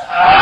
Ah!